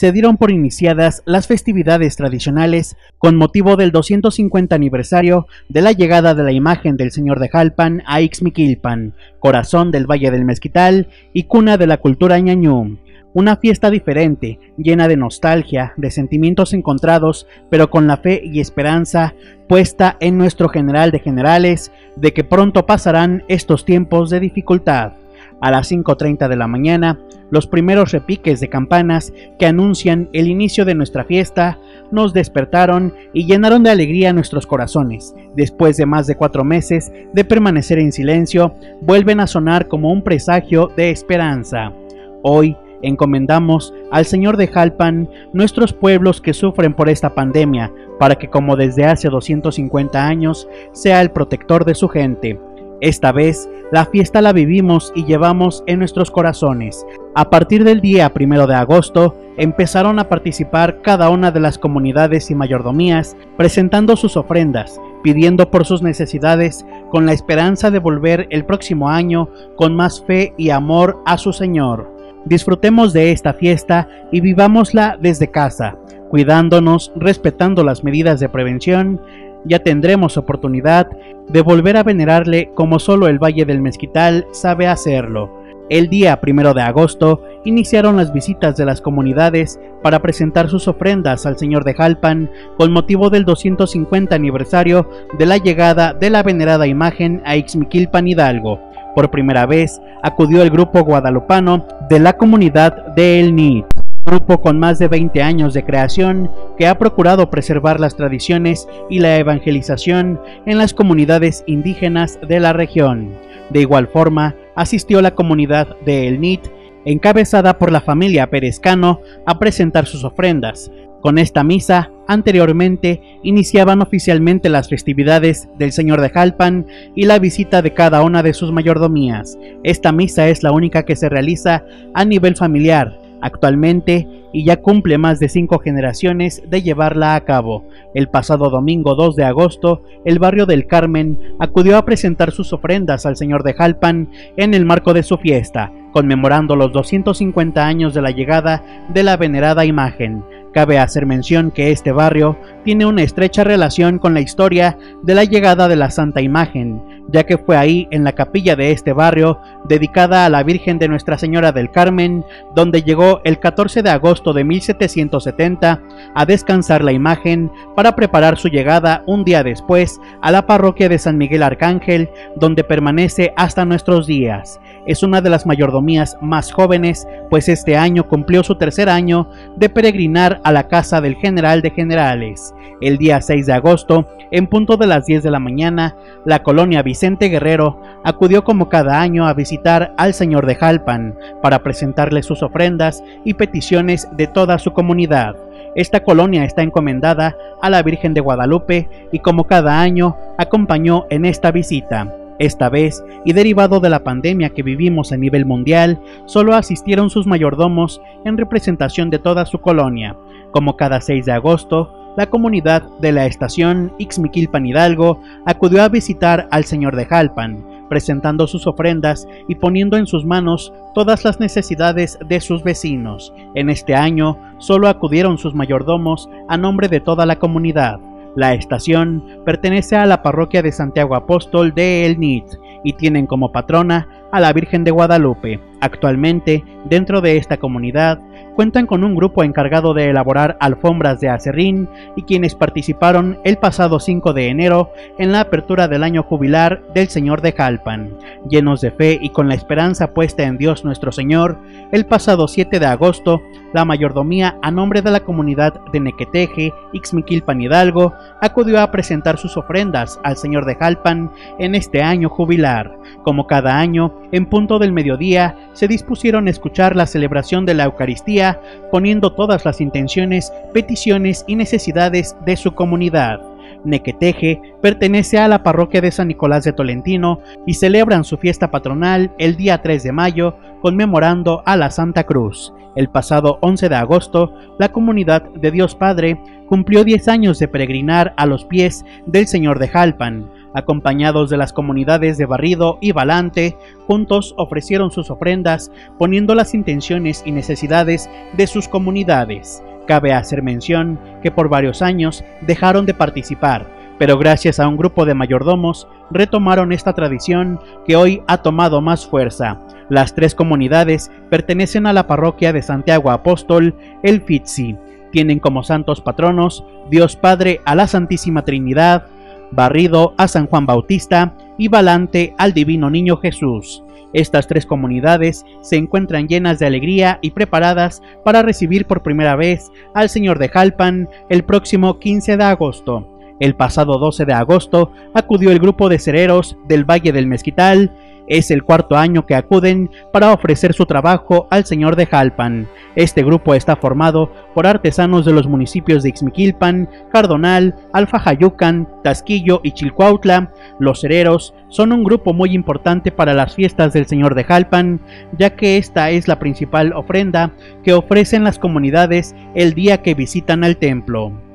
se dieron por iniciadas las festividades tradicionales con motivo del 250 aniversario de la llegada de la imagen del Señor de Jalpan a Ixmiquilpan, corazón del Valle del Mezquital y cuna de la cultura ñañú. Una fiesta diferente, llena de nostalgia, de sentimientos encontrados, pero con la fe y esperanza puesta en nuestro general de generales de que pronto pasarán estos tiempos de dificultad. A las 5.30 de la mañana, los primeros repiques de campanas que anuncian el inicio de nuestra fiesta nos despertaron y llenaron de alegría nuestros corazones. Después de más de cuatro meses de permanecer en silencio, vuelven a sonar como un presagio de esperanza. Hoy, encomendamos al Señor de Jalpan nuestros pueblos que sufren por esta pandemia, para que como desde hace 250 años sea el protector de su gente. Esta vez, la fiesta la vivimos y llevamos en nuestros corazones. A partir del día primero de agosto, empezaron a participar cada una de las comunidades y mayordomías, presentando sus ofrendas, pidiendo por sus necesidades, con la esperanza de volver el próximo año con más fe y amor a su Señor. Disfrutemos de esta fiesta y vivámosla desde casa, cuidándonos, respetando las medidas de prevención, ya tendremos oportunidad de volver a venerarle como solo el Valle del Mezquital sabe hacerlo. El día primero de agosto iniciaron las visitas de las comunidades para presentar sus ofrendas al Señor de Jalpan con motivo del 250 aniversario de la llegada de la venerada imagen a Ixmiquilpan Hidalgo. Por primera vez acudió el grupo guadalupano de la comunidad de El Nid, grupo con más de 20 años de creación que ha procurado preservar las tradiciones y la evangelización en las comunidades indígenas de la región. De igual forma, asistió la comunidad de El Nid, encabezada por la familia Perezcano, a presentar sus ofrendas, con esta misa, anteriormente, iniciaban oficialmente las festividades del Señor de Jalpan y la visita de cada una de sus mayordomías. Esta misa es la única que se realiza a nivel familiar, actualmente y ya cumple más de cinco generaciones de llevarla a cabo. El pasado domingo 2 de agosto, el barrio del Carmen acudió a presentar sus ofrendas al Señor de Jalpan en el marco de su fiesta, conmemorando los 250 años de la llegada de la venerada imagen. Cabe hacer mención que este barrio tiene una estrecha relación con la historia de la llegada de la Santa Imagen, ya que fue ahí en la capilla de este barrio, dedicada a la Virgen de Nuestra Señora del Carmen, donde llegó el 14 de agosto de 1770 a descansar la imagen para preparar su llegada un día después a la parroquia de San Miguel Arcángel, donde permanece hasta nuestros días. Es una de las mayordomías más jóvenes, pues este año cumplió su tercer año de peregrinar a la casa del general de generales. El día 6 de agosto, en punto de las 10 de la mañana, la colonia Vicente Guerrero acudió como cada año a visitar al señor de Jalpan para presentarle sus ofrendas y peticiones de toda su comunidad. Esta colonia está encomendada a la Virgen de Guadalupe y como cada año acompañó en esta visita. Esta vez, y derivado de la pandemia que vivimos a nivel mundial, solo asistieron sus mayordomos en representación de toda su colonia. Como cada 6 de agosto, la comunidad de la estación Ixmiquilpan Hidalgo acudió a visitar al señor de Jalpan, presentando sus ofrendas y poniendo en sus manos todas las necesidades de sus vecinos. En este año solo acudieron sus mayordomos a nombre de toda la comunidad. La estación pertenece a la parroquia de Santiago Apóstol de El Nid y tienen como patrona a la Virgen de Guadalupe. Actualmente, dentro de esta comunidad, cuentan con un grupo encargado de elaborar alfombras de acerrín y quienes participaron el pasado 5 de enero en la apertura del año jubilar del Señor de Jalpan. Llenos de fe y con la esperanza puesta en Dios nuestro Señor, el pasado 7 de agosto, la mayordomía a nombre de la comunidad de Nequeteje, Ixmiquilpan Hidalgo, acudió a presentar sus ofrendas al Señor de Jalpan en este año jubilar. Como cada año, en punto del mediodía, se dispusieron a escuchar la celebración de la Eucaristía, poniendo todas las intenciones, peticiones y necesidades de su comunidad. Nequeteje pertenece a la parroquia de San Nicolás de Tolentino y celebran su fiesta patronal el día 3 de mayo conmemorando a la Santa Cruz. El pasado 11 de agosto, la comunidad de Dios Padre cumplió 10 años de peregrinar a los pies del Señor de Jalpan. Acompañados de las comunidades de Barrido y Valante, juntos ofrecieron sus ofrendas, poniendo las intenciones y necesidades de sus comunidades. Cabe hacer mención que por varios años dejaron de participar, pero gracias a un grupo de mayordomos retomaron esta tradición que hoy ha tomado más fuerza. Las tres comunidades pertenecen a la parroquia de Santiago Apóstol, el Fitzi. Tienen como santos patronos Dios Padre a la Santísima Trinidad, Barrido a San Juan Bautista y Valante al Divino Niño Jesús. Estas tres comunidades se encuentran llenas de alegría y preparadas para recibir por primera vez al Señor de Jalpan el próximo 15 de agosto. El pasado 12 de agosto acudió el grupo de cereros del Valle del Mezquital es el cuarto año que acuden para ofrecer su trabajo al señor de Jalpan. Este grupo está formado por artesanos de los municipios de Ixmiquilpan, Cardonal, Alfajayucan, Tasquillo y Chilcuautla. Los cereros son un grupo muy importante para las fiestas del señor de Jalpan, ya que esta es la principal ofrenda que ofrecen las comunidades el día que visitan al templo.